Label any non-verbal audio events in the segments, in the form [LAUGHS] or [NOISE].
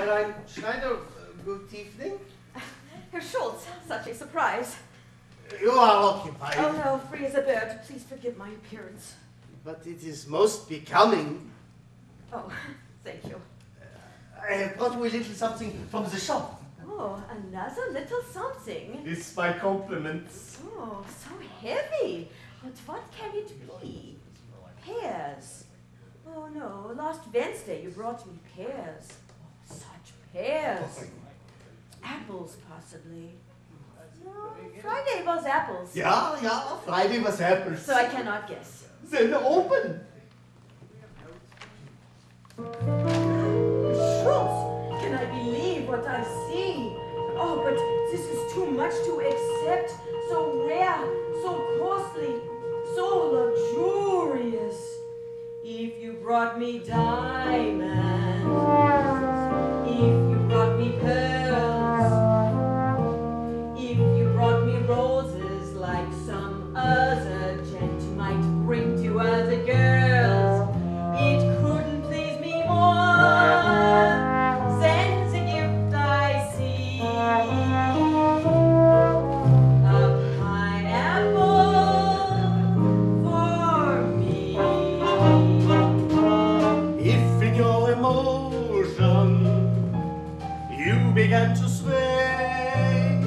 Fräulein Schneider, good evening. Herr Schultz, such a surprise. You are occupied. Oh no, free as a bird. Please forgive my appearance. But it is most becoming. Oh, [LAUGHS] thank you. Uh, I have brought you a little something from the shop. Oh, another little something. It's my compliments. Oh, so heavy. But what can it be? Pears. Oh no, last Wednesday you brought me pears. Such pears. Apples, possibly. No, Friday was apples. Yeah, yeah, Friday was apples. So I cannot guess. Then open. Schultz, can I believe what I see? Oh, but this is too much to accept. So rare, so costly, so luxurious. If you brought me diamonds, began to sway,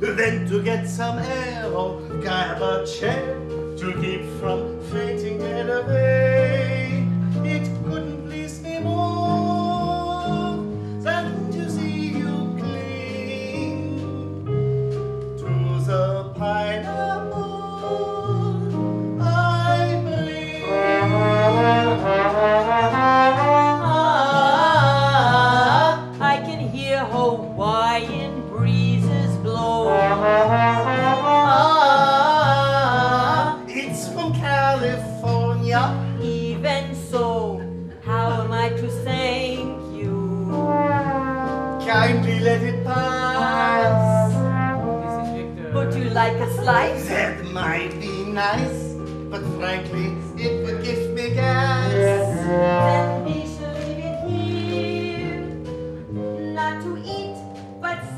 then to get some air or grab a chair to keep from fainting away. Can hear Hawaiian breezes blow. Ah, It's from California. even so, how am I to thank you? Kindly let it pass. Would you like a slice? That might be nice, but frankly, it would give me gas. Then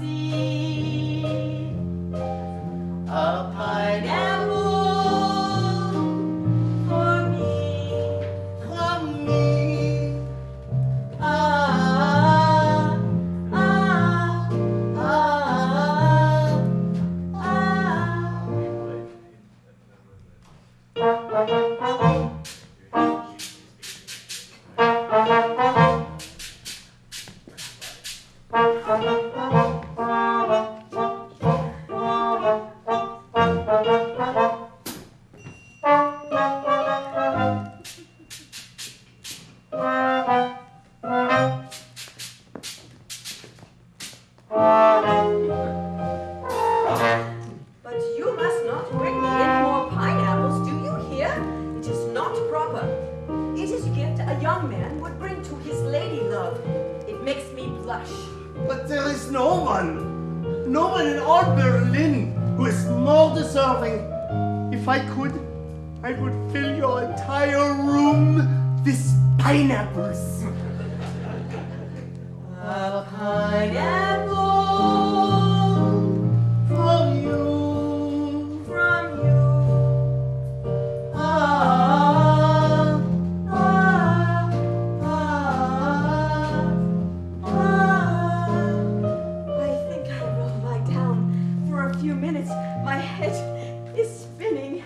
see. But you must not bring me any more pineapples, do you hear? It is not proper. It is a gift a young man would bring to his lady love. It makes me blush. But there is no one, no one in all Berlin who is more deserving. If I could, I would fill your entire room with pineapples. A pineapple For you. from you. Ah, ah, ah, ah. I think I will lie down for a few minutes. My head is spinning.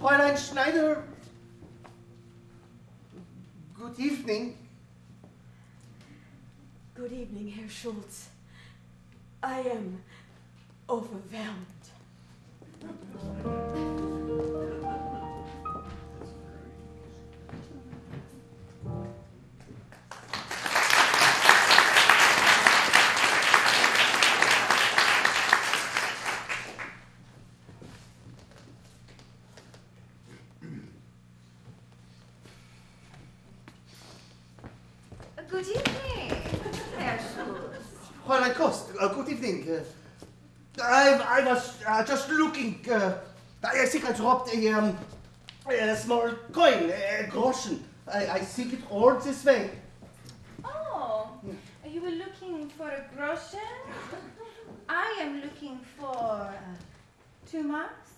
Fräulein Schneider. Evening. Good evening, Herr Schultz. I am overwhelmed. Good evening, Herr. Fräulein Kost, uh, good evening. Uh, I, I was uh, just looking. Uh, I think I dropped a, um, a small coin, a groschen. I, I think it all this way. Oh, you were looking for a groschen. I am looking for uh, two marks.